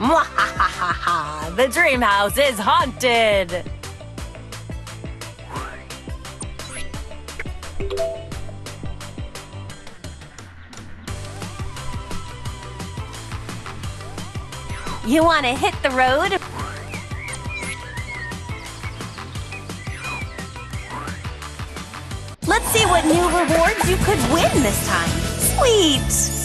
The dream house is haunted! You want to hit the road? Let's see what new rewards you could win this time. Sweet!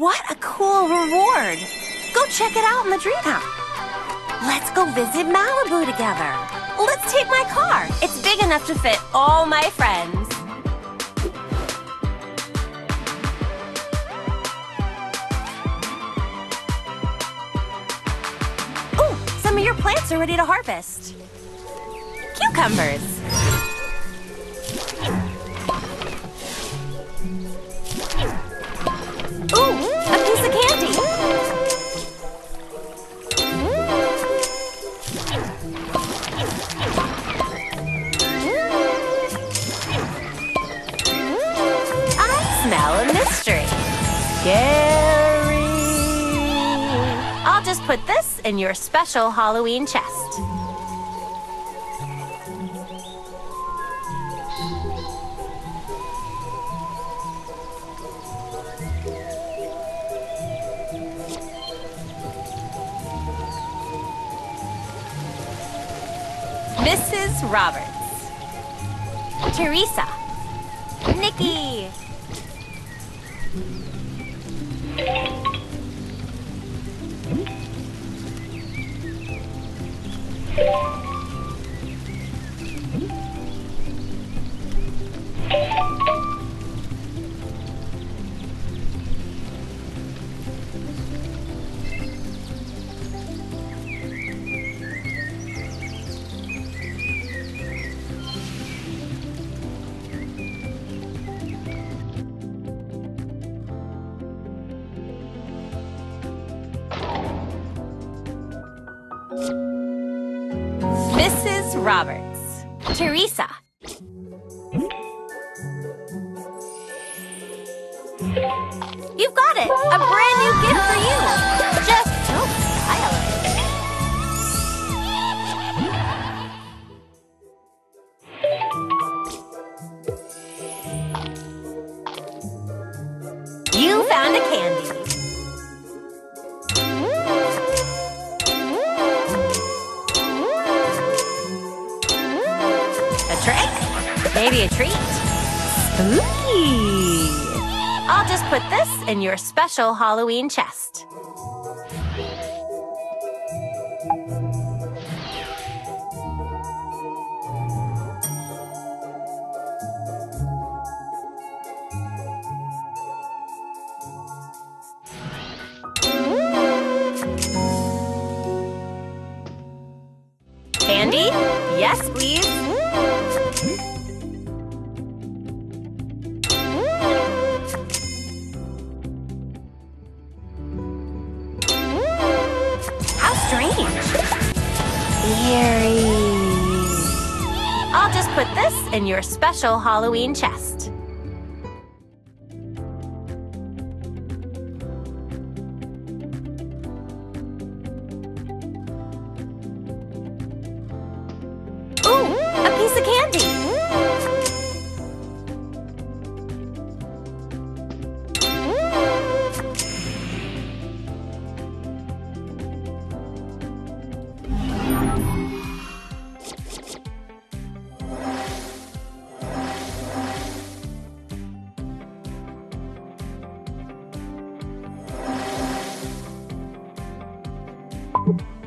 What a cool reward! Go check it out in the dream house. Let's go visit Malibu together. Let's take my car. It's big enough to fit all my friends. Ooh, some of your plants are ready to harvest. Cucumbers. Smell a mystery. Scary. I'll just put this in your special Halloween chest. Mrs. Roberts. Teresa. Nikki. Mrs. Roberts. Teresa. Maybe a treat? Spooky! I'll just put this in your special Halloween chest. Candy? Yes, please. I'll just put this in your special Halloween chest. you.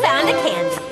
And a candy.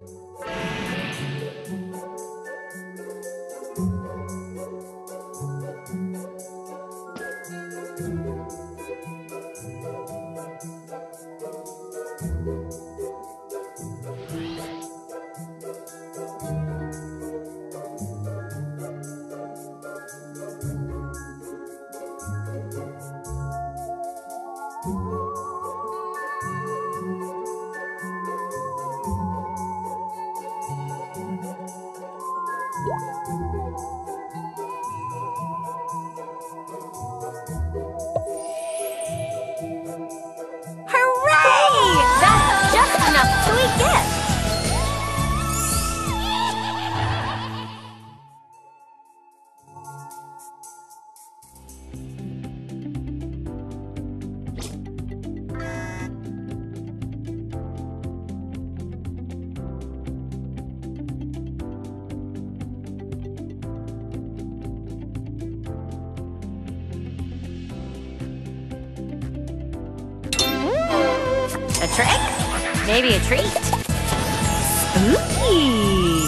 Hooray! Trick? Maybe a treat? Spooky!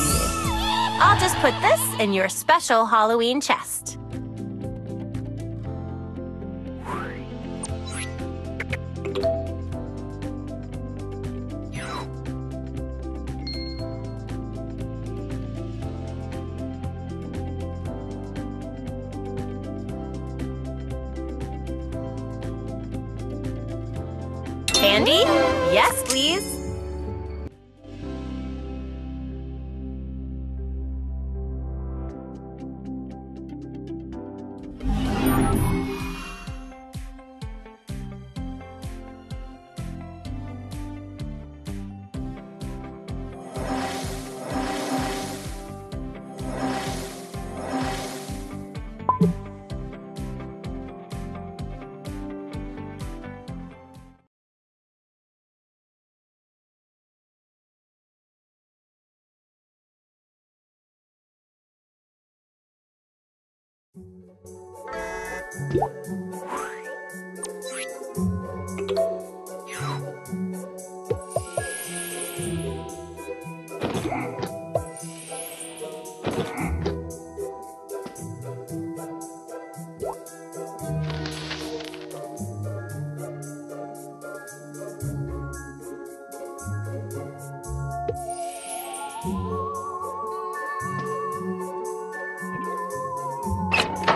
I'll just put this in your special Halloween chest.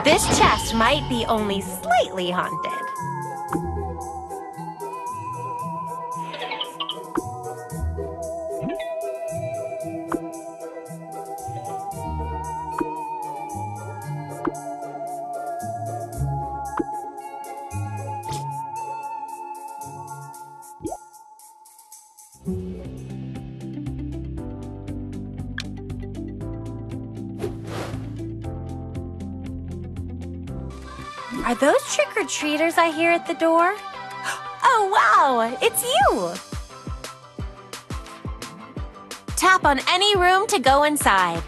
This chest might be only slightly haunted. Are those trick or treaters I hear at the door? Oh, wow! It's you! Tap on any room to go inside.